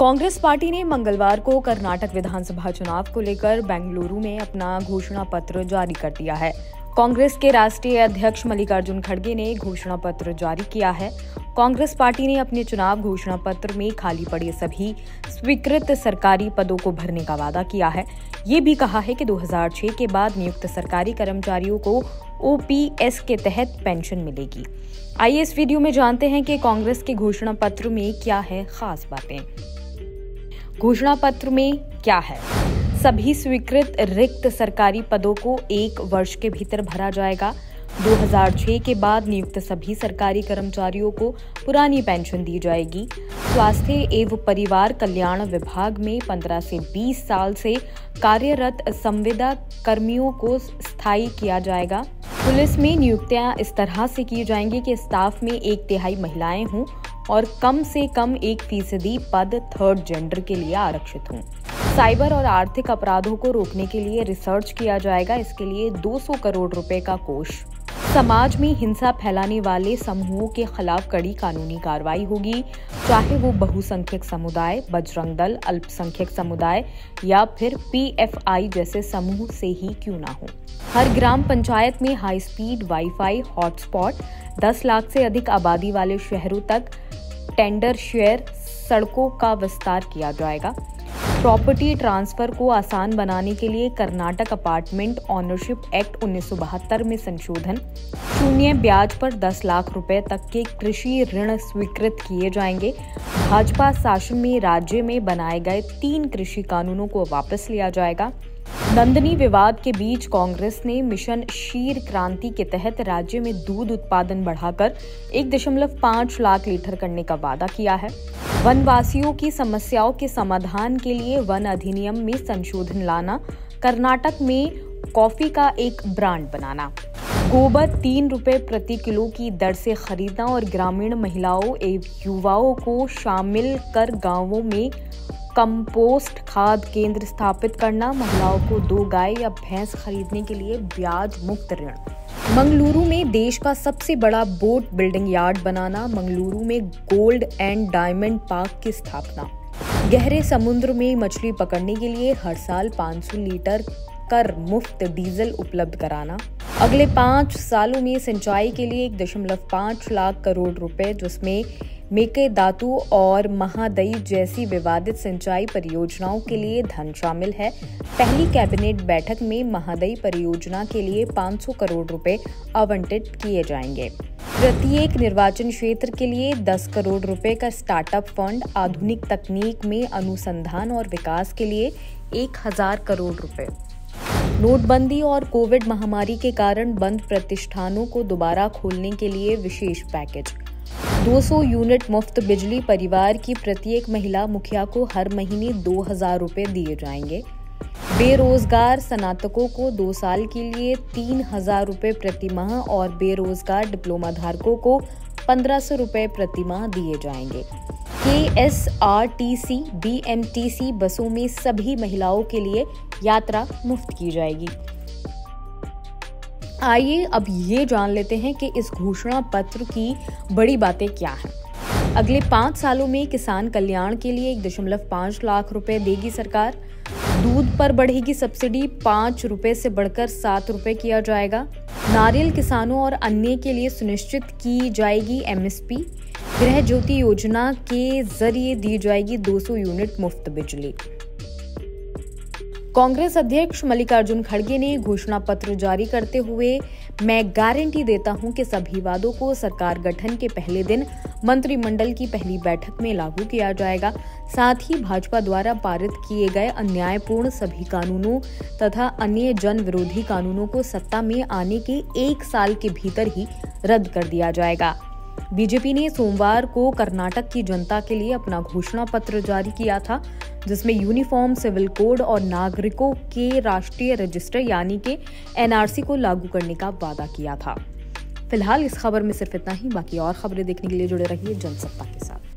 Congress party ने मंगलवार को कर्नाटक विधानसभा चुनाव को लेकर बेंगलुरु में अपना घोषणा पत्र जारी कर दिया है। कांग्रेस के राष्ट्रीय अध्यक्ष मल्लिकार्जुन खड़गे ने घोषणा पत्र जारी किया है। कांग्रेस पार्टी ने अपने चुनाव घोषणा पत्र में खाली पड़े सभी स्वीकृत सरकारी पदों को भरने का वादा किया है। ये भी कहा है कि 2006 के बाद नियुक्त सरकारी कर्मचारियों को ओपीएस के तहत पेंशन मिलेगी। आइए इस वीडियो में जानते हैं कि कांग्रेस के घोषणा पत्र में क्या है खास बातें। घोषणा पत्र में क्या है? सभी स्वीकृत रिक्त सरकारी पदों को एक वर्ष के भीतर भरा जाएगा। 2006 के बाद नियुक्त सभी सरकारी कर्मचारियों को पुरानी पेंशन दी जाएगी। स्वास्थ्य एवं परिवार कल्याण विभाग में 15 से 20 साल से कार्यरत संविदा कर्मियों को स्थायी किया जाएगा। पुलिस में नियुक्तियाँ इस तरह से की जाएँगी कि स्टाफ में एक तिहाई महिलाएँ हों और कम से कम एक फ़ीसदी पद थर्ड जेंडर के लिए आरक्षित हों। साइबर और आर्थिक अपराधों को रोकने के लिए रिसर्च किया जाएगा। इसके लिए 200 करोड़ रुपए का कोष। समाज में हिंसा फैलाने वाले समूहों के खिलाफ कड़ी कानूनी कार्रवाई होगी। चाहे वो बहुसंख्यक समुदाय, बजरंग दल, अल्पसंख्यक समुदाय या फिर पीएफआई जैसे समूह से ही क्यों ना हो। हर ग्राम पंचायत में high speed wifi hotspot 10 lakh से अधिक आबादी वाले शहरों तक टेंडर शेयर सड़कों का विस्तार किया जाएगा। प्रॉपर्टी ट्रांसफ़र को आसान बनाने के लिए कर्नाटक अपार्टमेंट ऑनरशिप एक्ट उन्नीस सौ बहत्तर में संशोधन। शून्य ब्याज पर 10 लाख रुपए तक के कृषि ऋण स्वीकृत किए जाएँगे। भाजपा शासन में राज्य में बनाए गए तीन कृषि कानूनों को वापस लिया जाएगा। नंदनी विवाद के बीच कांग्रेस ने मिशन शीर क्रांति के तहत राज्य में दूध उत्पादन बढ़ाकर एक दशमलव पाँच लाख लीटर करने का वादा किया है। वनवासियों की समस्याओं के समाधान के लिए वन अधिनियम में संशोधन लाना, कर्नाटक में कॉफ़ी का एक ब्रांड बनाना। गोबर तीन रुपए प्रति किलो की दर से खरीदना और ग्रामीण महिलाओं एवं युवाओं को शामिल कर गाँवों में कंपोस्ट खाद केंद्र स्थापित करना, महिलाओं को दो गाय या भैंस खरीदने के लिए ब्याज मुक्त ऋण। मंगलुरु में देश का सबसे बड़ा बोट बिल्डिंग यार्ड बनाना, मंगलुरु में गोल्ड एंड डायमंड पार्क की स्थापना। गहरे समुद्र में मछली पकड़ने के लिए हर साल 500 लीटर कर मुफ़्त डीजल उपलब्ध कराना। अगले पाँच सालों में सिंचाई के लिए एक दशमलव पाँच लाख करोड़ रुपए, जिसमें मेके दातु और महादई जैसी विवादित सिंचाई परियोजनाओं के लिए धन शामिल है। पहली कैबिनेट बैठक में महादई परियोजना के लिए 500 करोड़ रुपए आवंटित किए जाएँगे। प्रत्येक निर्वाचन क्षेत्र के लिए 10 करोड़ रुपए का स्टार्टअप फंड आधुनिक तकनीक में अनुसंधान और विकास के लिए 1000 करोड़ रुपए। नोटबंदी और कोविड महामारी के कारण बंद प्रतिष्ठानों को दोबारा खोलने के लिए विशेष पैकेज। 200 यूनिट मुफ़्त बिजली परिवार की प्रत्येक महिला मुखिया को हर महीने दो हज़ार रुपए दिए जाएँगे। बेरोजगार स्नातकों को दो साल के लिए तीन हज़ार रुपए प्रतिमाह और बेरोजगार डिप्लोमा धारकों को पंद्रह सौ रुपए प्रतिमाह दिए जाएँगे। K S R T C, B M T C बसों में सभी महिलाओं के लिए यात्रा मुफ़्त की जाएगी। आइए अब ये जान लेते हैं कि इस घोषणा पत्र की बड़ी बातें क्या हैं। अगले पाँच सालों में किसान कल्याण के लिए एक दशमलव पाँच लाख रुपए देगी सरकार। दूध पर बढ़ेगी सब्सिडी, पाँच रुपए से बढ़कर सात रुपए किया जाएगा। नारियल किसानों और अन्य के लिए सुनिश्चित की जाएगी एमएसपी। गृह ज्योति योजना के ज़रिए दी जाएगी 200 यूनिट मुफ़्त बिजली। कांग्रेस अध्यक्ष मल्लिकार्जुन खड़गे ने घोषणा पत्र जारी करते हुए, मैं गारंटी देता हूँ कि सभी वादों को सरकार गठन के पहले दिन मंत्रिमंडल की पहली बैठक में लागू किया जाएगा। साथ ही भाजपा द्वारा पारित किए गए अन्यायपूर्ण सभी कानूनों तथा अन्य जन विरोधी कानूनों को सत्ता में आने के एक साल के भीतर ही रद्द कर दिया जाएगा। बीजेपी ने सोमवार को कर्नाटक की जनता के लिए अपना घोषणा पत्र जारी किया था, जिसमें यूनिफॉर्म, सिविल कोड और नागरिकों के राष्ट्रीय रजिस्टर यानी के एनआरसी को लागू करने का वादा किया था। फ़िलहाल इस खबर में सिर्फ़ इतना ही, बाकी और खबरें देखने के लिए जुड़े रहिए जनसत्ता के साथ।